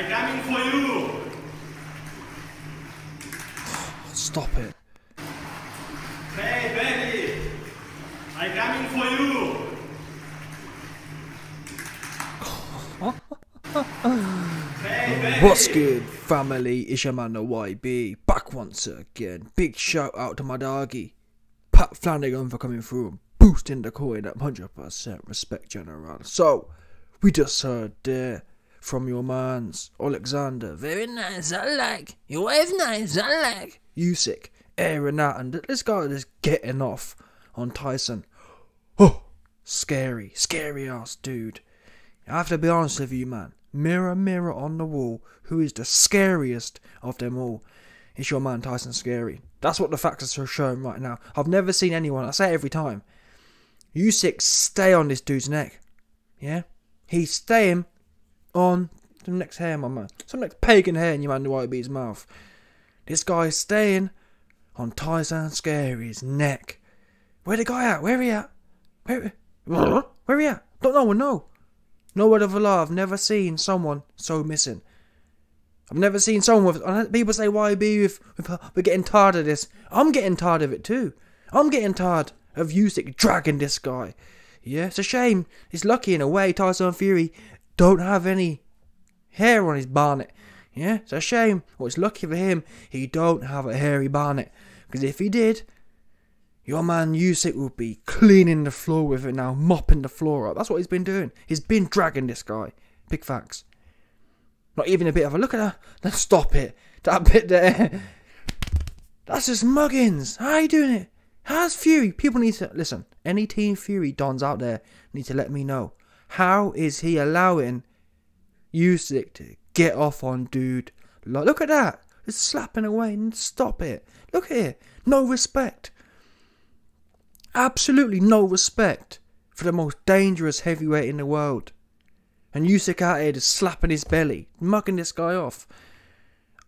I coming for you. Stop it. Hey, baby. I'm coming for you. hey. What's good, family? It's your man, the YB. Back once again. Big shout out to my doggy, Pat Flanagan, for coming through and boosting the coin up 100%. Respect, General. So, we just heard there from your man's Alexander. Very nice, I like. Your wife nice, I like. Usyk, airing that, and this guy is getting off on Tyson. Oh, scary, scary ass dude. I have to be honest with you, man. Mirror, mirror on the wall, who is the scariest of them all? It's your man Tyson Scary. That's what the facts are showing right now. I've never seen anyone, I say every time. Usyk stay on this dude's neck. Yeah? He's staying on the next hair, my man. Some next pagan hair in your man Beat's mouth. This guy's staying on Tyson Scary's neck. Where the guy at? Where he at? Where, where he at? Don't no know. No word of a lie, I've never seen someone so missing. I've never seen someone with. People say, why be with, with? We're getting tired of this. I'm getting tired of it too. I'm getting tired of Usyk dragging this guy. Yeah, it's a shame. It's lucky in a way Tyson Fury don't have any hair on his barnet. Yeah, it's a shame. Well, it's lucky for him he don't have a hairy barnet. Because if he did, your man Usyk would be cleaning the floor with it now, mopping the floor up. That's what he's been doing. He's been dragging this guy. Big facts. Not even a bit of a look at that. Then stop it. That bit there. That's just muggins. How you doing it? How's Fury? People need to listen. Any Team Fury dons out there need to let me know. How is he allowing Usyk to get off on dude? Like, Look at that. It's slapping away. Stop it. Look here. No respect. Absolutely no respect for the most dangerous heavyweight in the world. And Usyk out here just slapping his belly, mugging this guy off.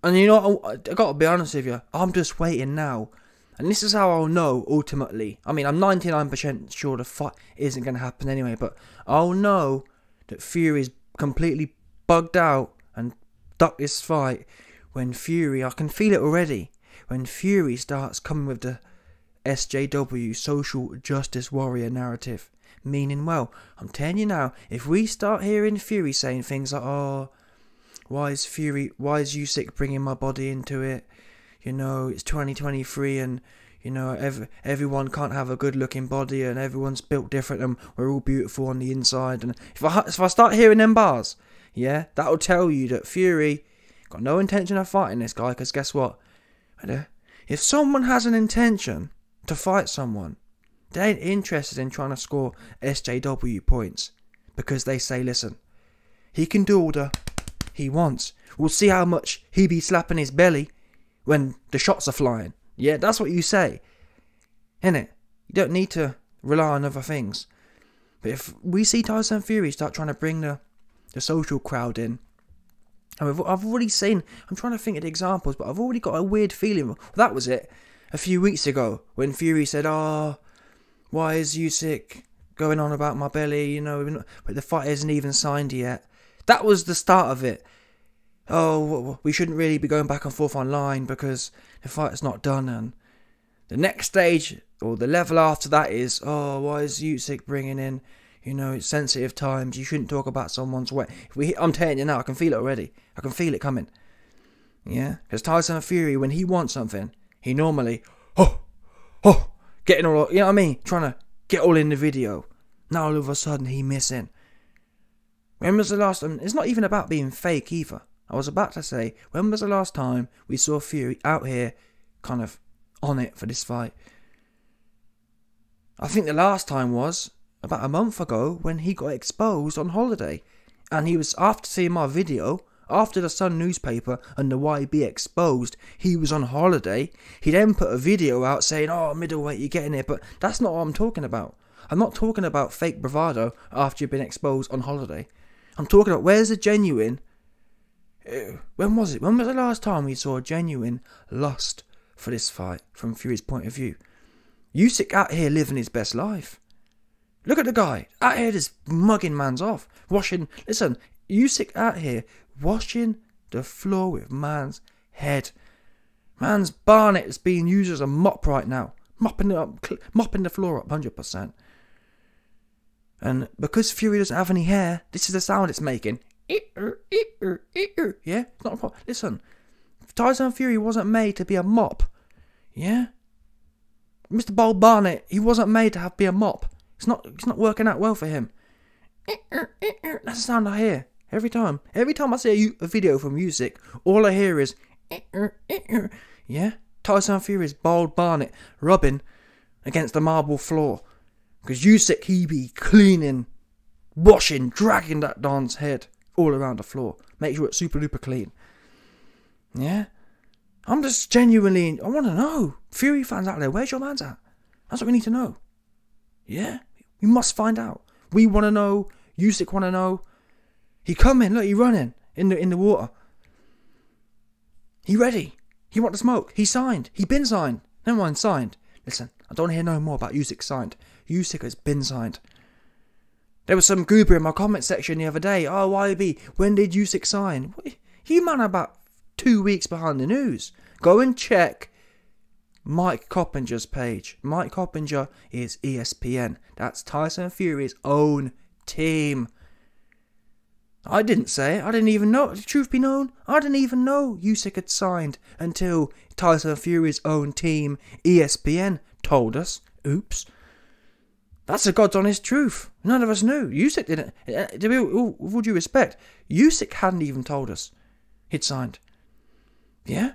And you know, I, I gotta be honest with you, I'm just waiting now. And this is how I'll know ultimately. I mean, I'm 99% sure the fight isn't going to happen anyway, but I'll know that Fury's completely bugged out and ducked this fight when Fury, I can feel it already, when Fury starts coming with the SJW social justice warrior narrative. Meaning, well, I'm telling you now, if we start hearing Fury saying things like, oh, why is Fury, why is Usyk bringing my body into it? You know, it's 2023 and, you know, every, everyone can't have a good looking body and everyone's built different and we're all beautiful on the inside. And if I, if I start hearing them bars, yeah, that'll tell you that Fury got no intention of fighting this guy because guess what? If someone has an intention to fight someone, they ain't interested in trying to score SJW points because they say, listen, he can do all the he wants. We'll see how much he be slapping his belly when the shots are flying. Yeah, that's what you say. Innit? You don't need to rely on other things. But if we see Tyson Fury start trying to bring the, the social crowd in, and I've, I've already seen, I'm trying to think of examples, but I've already got a weird feeling. Well, that was it. A few weeks ago, when Fury said, oh, why is Usyk going on about my belly? You know, but the fight isn't even signed yet. That was the start of it. Oh, we shouldn't really be going back and forth online because the fight's not done. And the next stage or the level after that is, oh, why is Usyk bringing in? You know, it's sensitive times. You shouldn't talk about someone's weight. We, I'm telling you now, I can feel it already. I can feel it coming. Yeah, because Tyson Fury, when he wants something, he normally, oh, oh, getting all, you know what I mean? Trying to get all in the video. Now all of a sudden he missing. When was the last time? It's not even about being fake either. I was about to say, when was the last time we saw Fury out here kind of on it for this fight? I think the last time was about a month ago when he got exposed on holiday. And he was, after seeing my video, after the Sun newspaper and the YB exposed he was on holiday, he then put a video out saying, Oh, middleweight, you're getting it. But that's not what I'm talking about. I'm not talking about fake bravado after you've been exposed on holiday. I'm talking about where's the genuine. When was it? When was the last time we saw a genuine lust for this fight from Fury's point of view? Usyk out here living his best life. Look at the guy out here just mugging man's off, washing. Listen, Usyk out here washing the floor with man's head. Man's Barnett is being used as a mop right now, mopping it up, mopping the floor up, hundred percent. And because Fury doesn't have any hair, this is the sound it's making. Yeah, it's not a problem. Listen, Tyson Fury wasn't made to be a mop. Yeah, Mr. Bold Barnett, he wasn't made to have be a mop. It's not. It's not working out well for him. That's the sound I hear every time. Every time I see a video from Usyk, all I hear is yeah. Tyson Fury's Bold Barnett rubbing against the marble floor because Usyk he be cleaning, washing, dragging that Don's head all around the floor. Make sure it's super duper clean. Yeah. I'm just genuinely, I want to know. Fury fans out there, where's your man's at? That's what we need to know. Yeah? We must find out. We want to know. Usyk want to know. He coming, look, he running in the in the water. He ready. He want to smoke. He signed. He been signed. No one signed. Listen, I don't hear no more about Usyk signed. Usyk has been signed. There was some goober in my comment section the other day. Oh, YB, when did Usyk sign? You man about two weeks behind the news. Go and check Mike Coppinger's page. Mike Coppinger is ESPN. That's Tyson Fury's own team. I didn't say it. I didn't even know. Truth be known, I didn't even know Usyk had signed until Tyson Fury's own team, ESPN, told us. Oops. That's the God's honest truth. None of us knew. Usyk didn't. uh, with all due respect, Usyk hadn't even told us he'd signed. Yeah?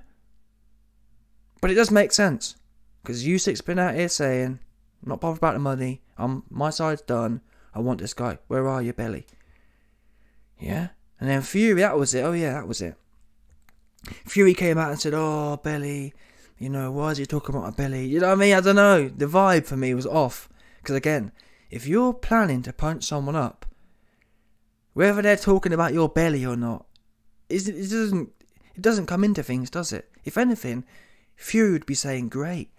But it does make sense. Because Usyk's been out here saying, not bothered about the money, I'm, my side's done, I want this guy. Where are you, Belly? Yeah? And then Fury, that was it. Oh, yeah, that was it. Fury came out and said, oh, Belly, you know, why is he talking about a belly? You know what I mean? I don't know. The vibe for me was off. Because again, if you're planning to punch someone up, whether they're talking about your belly or not, it it doesn't it doesn't come into things, does it? If anything, Fury would be saying, "Great,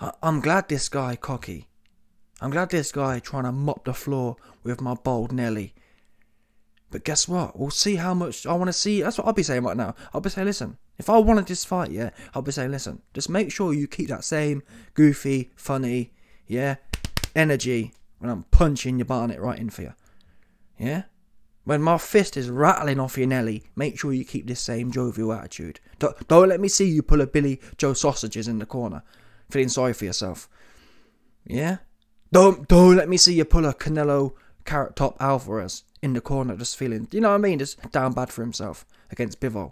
I- I'm glad this guy cocky. I'm glad this guy trying to mop the floor with my bold Nelly." But guess what? We'll see how much I want to see. That's what I'll be saying right now. I'll be saying, listen, if I wanted this fight, yeah, I'll be saying, listen, just make sure you keep that same goofy, funny, yeah, energy when I'm punching your barnet right in for you. Yeah? When my fist is rattling off your Nelly, make sure you keep this same jovial attitude. Don't, don't let me see you pull a Billy Joe sausages in the corner, feeling sorry for yourself. Yeah? Don't don't let me see you pull a Canelo carrot top Alvarez in the corner, just feeling, you know what I mean, just down bad for himself against Bivol.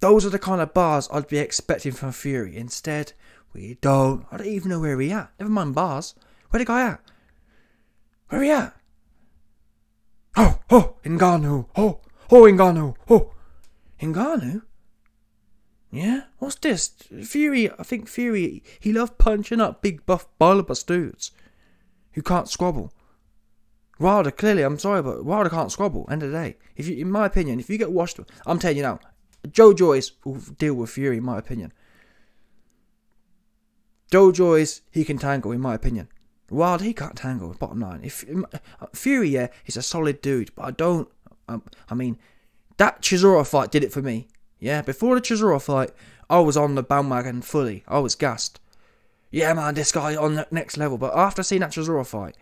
Those are the kind of bars I'd be expecting from Fury. Instead, we don't. I don't even know where he at. Never mind bars. Where the guy at? Where he at? Oh, oh, Ngannou. Oh, oh, Ngannou. Oh, Ngannou? Yeah? What's this? Fury, I think Fury, he loved punching up big buff bulbous dudes who can't squabble. Wilder, clearly, I'm sorry, but Wilder can't squabble. End of the day. If you, in my opinion, if you get washed, I'm telling you now, Joe Joyce will deal with Fury, in my opinion. Joe Joyce, he can tangle, in my opinion. Wilder, he can't tangle. Bottom line, if uh, Fury, yeah, he's a solid dude, but I don't. Um, I mean, that Chisora fight did it for me. Yeah, before the Chisora fight, I was on the bandwagon fully. I was gassed. Yeah, man, this guy on the next level. But after seeing that Chisora fight,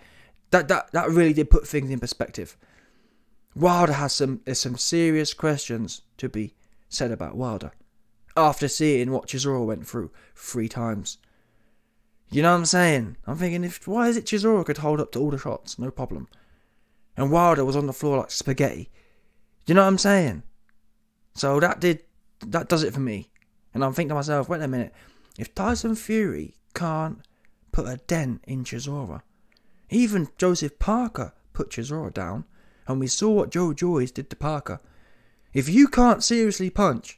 that that that really did put things in perspective. Wilder has some some serious questions to be said about Wilder after seeing what Chisora went through three times. You know what I'm saying? I'm thinking, if why is it Chisora could hold up to all the shots, no problem, and Wilder was on the floor like spaghetti. You know what I'm saying? So that did that does it for me, and I'm thinking to myself, wait a minute, if Tyson Fury can't put a dent in Chisora, even Joseph Parker put Chisora down, and we saw what Joe Joyce did to Parker. If you can't seriously punch,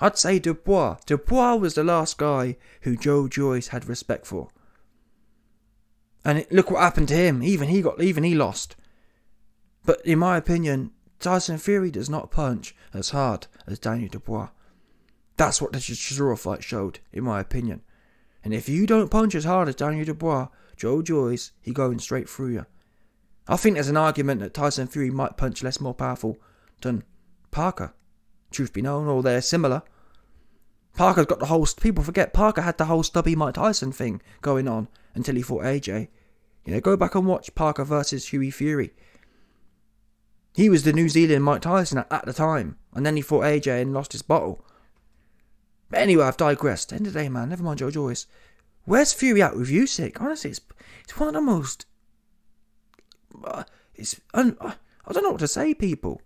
I'd say Dubois. Dubois was the last guy who Joe Joyce had respect for. And look what happened to him. Even he got, even he lost. But in my opinion, Tyson Fury does not punch as hard as Daniel Dubois. That's what the Chisora fight showed, in my opinion. And if you don't punch as hard as Daniel Dubois, Joe Joyce, he going straight through you. I think there's an argument that Tyson Fury might punch less more powerful than Parker. Truth be known, or they're similar. Parker's got the whole. People forget Parker had the whole stubby Mike Tyson thing going on until he fought AJ. You know, go back and watch Parker versus Hughie Fury. He was the New Zealand Mike Tyson at, at the time, and then he fought AJ and lost his bottle. But anyway, I've digressed. End of the day, man. Never mind Joe Joyce. Where's Fury at with Usyk? Honestly, it's it's one of the most. Uh, it's un, uh, I don't know what to say, people.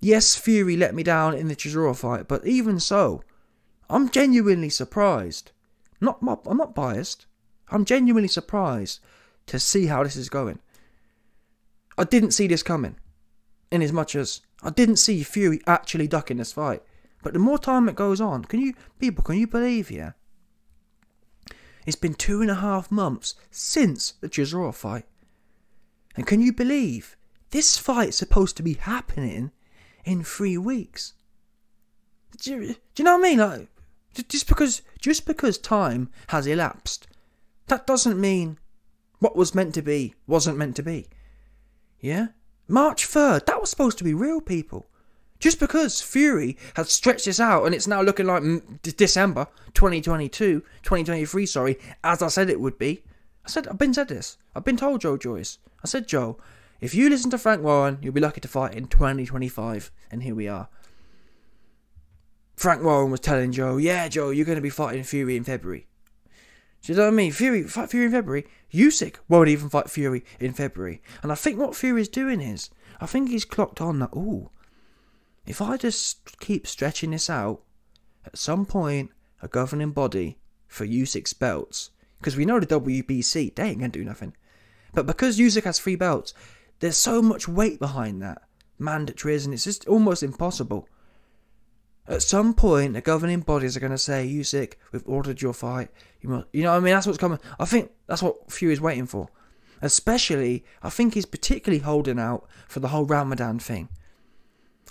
Yes, Fury let me down in the Chisora fight, but even so, I'm genuinely surprised. Not I'm not biased. I'm genuinely surprised to see how this is going. I didn't see this coming, in as much as I didn't see Fury actually ducking this fight. But the more time it goes on, can you people can you believe yeah? It's been two and a half months since the Chisora fight. And can you believe this fight's supposed to be happening in three weeks? Do you, do you know what I mean? Like, just because just because time has elapsed, that doesn't mean what was meant to be wasn't meant to be. Yeah? March 3rd, that was supposed to be real, people. Just because Fury has stretched this out and it's now looking like December 2022, 2023, sorry, as I said it would be. I said, I've been said this. I've been told Joe Joyce. I said, Joe, if you listen to Frank Warren, you'll be lucky to fight in 2025. And here we are. Frank Warren was telling Joe, yeah, Joe, you're going to be fighting Fury in February. Do you know what I mean? Fury, fight Fury in February. Usyk won't even fight Fury in February. And I think what Fury's doing is, I think he's clocked on that, ooh, if I just keep stretching this out, at some point, a governing body for Usyk's belts, because we know the WBC, they ain't gonna do nothing. But because Usyk has three belts, there's so much weight behind that, mandatories, and it's just almost impossible. At some point, the governing bodies are going to say, Usyk, we've ordered your fight. You, must, you know I mean? That's what's coming. I think that's what Fury's waiting for. Especially, I think he's particularly holding out for the whole Ramadan thing.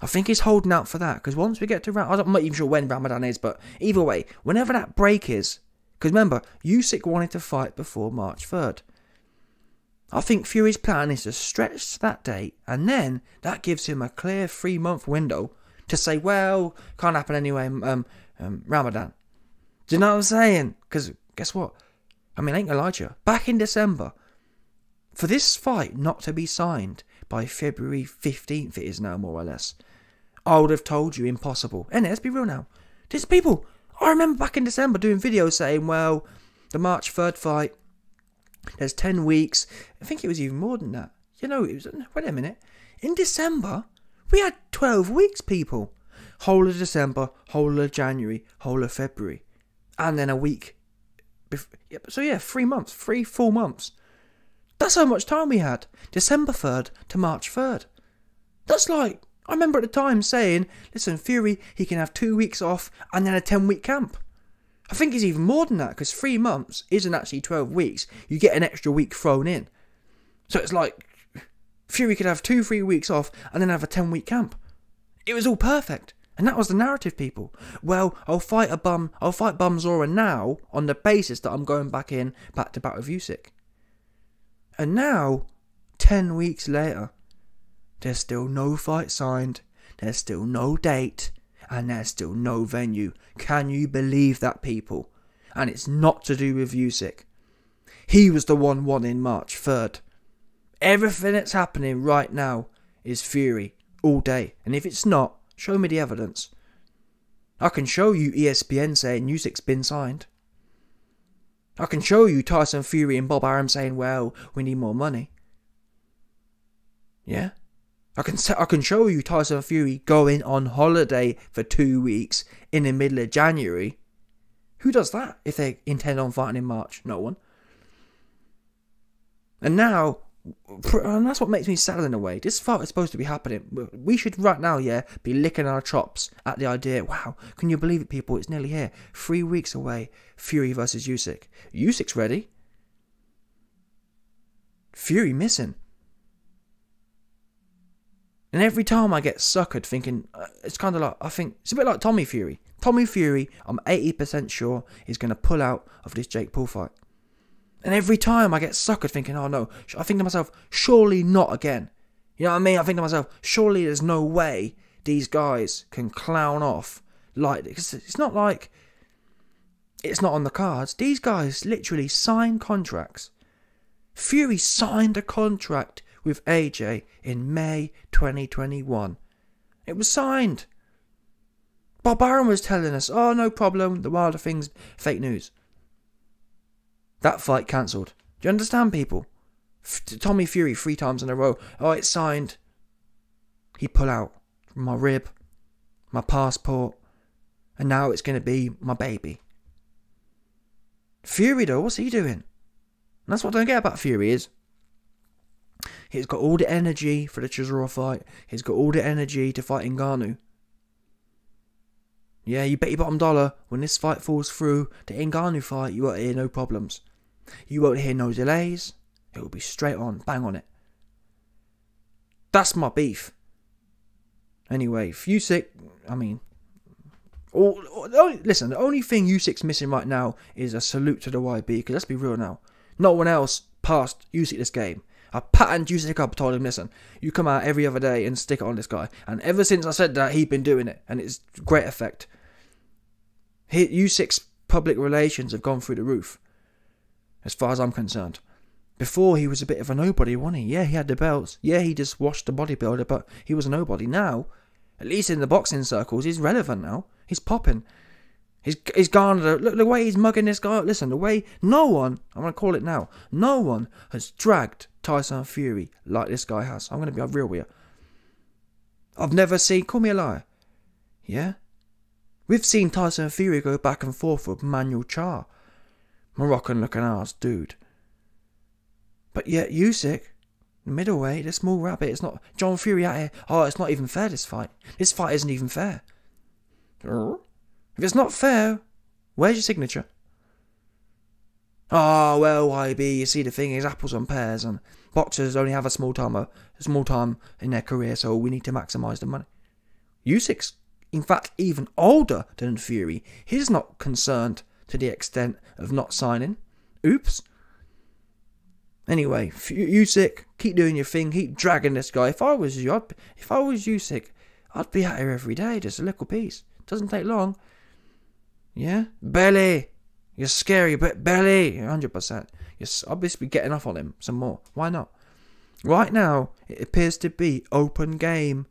I think he's holding out for that because once we get to Ramadan, I'm not even sure when Ramadan is, but either way, whenever that break is, because remember, Usyk wanted to fight before March 3rd. I think Fury's plan is to stretch that date, and then that gives him a clear three month window to say, well, can't happen anyway, um, um, Ramadan. Do you know what I'm saying? Because guess what? I mean, I ain't gonna lie to you. Back in December, for this fight not to be signed by February 15th, it is now more or less. I would have told you impossible. And let's be real now. These people, I remember back in December doing videos saying, well, the March 3rd fight, there's 10 weeks. I think it was even more than that. You know, it was, wait a minute. In December, we had 12 weeks, people. Whole of December, whole of January, whole of February. And then a week. So yeah, three months, three full months. That's how much time we had. December 3rd to March 3rd. That's like, I remember at the time saying, listen, Fury, he can have two weeks off and then a 10 week camp. I think it's even more than that because three months isn't actually 12 weeks. You get an extra week thrown in. So it's like Fury could have two, three weeks off and then have a 10 week camp. It was all perfect. And that was the narrative, people. Well, I'll fight a bum, I'll fight Bum Zora now on the basis that I'm going back in, back to back with Usyk. And now, 10 weeks later, there's still no fight signed, there's still no date, and there's still no venue. Can you believe that, people? And it's not to do with Usyk. He was the one won in March 3rd. Everything that's happening right now is Fury all day. And if it's not, show me the evidence. I can show you ESPN saying Usyk's been signed. I can show you Tyson Fury and Bob Arum saying, well, we need more money. Yeah? I can I can show you Tyson Fury going on holiday for two weeks in the middle of January. Who does that if they intend on fighting in March? No one. And now, and that's what makes me sad in a way. This fight is supposed to be happening. We should right now, yeah, be licking our chops at the idea. Wow, can you believe it, people? It's nearly here. Three weeks away. Fury versus Usyk. Usyk's ready. Fury missing. And every time I get suckered thinking, uh, it's kind of like, I think, it's a bit like Tommy Fury. Tommy Fury, I'm 80% sure, is going to pull out of this Jake Paul fight. And every time I get suckered thinking, oh no, I think to myself, surely not again. You know what I mean? I think to myself, surely there's no way these guys can clown off like because it's not like it's not on the cards. These guys literally signed contracts. Fury signed a contract with AJ in May 2021. It was signed. Bob Arum was telling us, oh, no problem, the Wilder thing's fake news. That fight cancelled. Do you understand, people? F- Tommy Fury three times in a row. Oh, it's signed. He pull out my rib, my passport, and now it's going to be my baby. Fury, though, what's he doing? And that's what I don't get about Fury is he's got all the energy for the Chisora fight. He's got all the energy to fight Ngannou. Yeah, you bet your bottom dollar when this fight falls through, the Ngannou fight, you won't hear no problems. You won't hear no delays. It will be straight on, bang on it. That's my beef. Anyway, Fusick, I mean, all, all, listen, the only thing Usyk's missing right now is a salute to the YB, because let's be real now. No one else passed Usyk this game. I patterned Usyk up, told him, listen, you come out every other day and stick it on this guy. And ever since I said that, he's been doing it, and it's great effect. Usyk's public relations have gone through the roof, as far as I'm concerned. Before he was a bit of a nobody, wasn't he? Yeah, he had the belts. Yeah, he just washed the bodybuilder, but he was a nobody. Now, at least in the boxing circles, he's relevant now. He's popping. He's he's garnered. Look the way he's mugging this guy. Listen, the way no one. I'm gonna call it now. No one has dragged Tyson Fury like this guy has. I'm gonna be real with you. I've never seen. Call me a liar. Yeah. We've seen Tyson Fury go back and forth with Manuel Charr. Moroccan looking ass dude. But yet Usyk, middleweight, the small rabbit, it's not John Fury out here. Oh, it's not even fair this fight. This fight isn't even fair. If it's not fair, where's your signature? Oh well, YB. You see, the thing is, apples and pears, and boxers only have a small time, a small time in their career, so we need to maximise the money. Usyk's, in fact, even older than Fury. He's not concerned to the extent of not signing. Oops. Anyway, Usyk, keep doing your thing, keep dragging this guy. If I was you, I'd, if I was Usyk, I'd be out here every day, just a little piece. Doesn't take long. Yeah, belly. You're scary, but belly, hundred percent. You're obviously getting off on him some more. Why not? Right now, it appears to be open game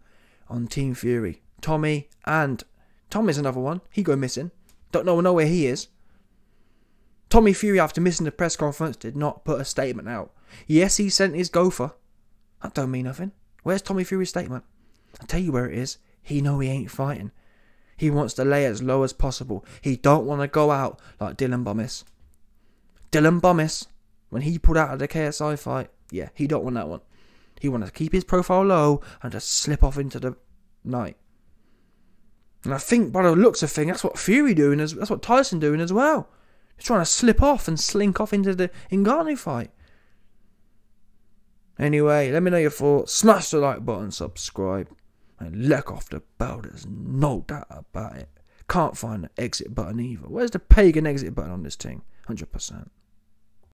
on Team Fury. Tommy and Tommy's another one. He go missing. Don't know know where he is. Tommy Fury, after missing the press conference, did not put a statement out. Yes, he sent his gopher. That don't mean nothing. Where's Tommy Fury's statement? I'll tell you where it is. He know he ain't fighting. He wants to lay as low as possible. He don't want to go out like Dylan Bummis. Dylan Bummis, when he pulled out of the KSI fight, yeah, he don't want that one. He wants to keep his profile low and just slip off into the night. And I think by the looks of things, that's what Fury doing as that's what Tyson doing as well. He's trying to slip off and slink off into the Ngannou fight. Anyway, let me know your thoughts. Smash the like button, subscribe, and let off the bell. There's no doubt about it. Can't find the exit button either. Where's the pagan exit button on this thing? 100%.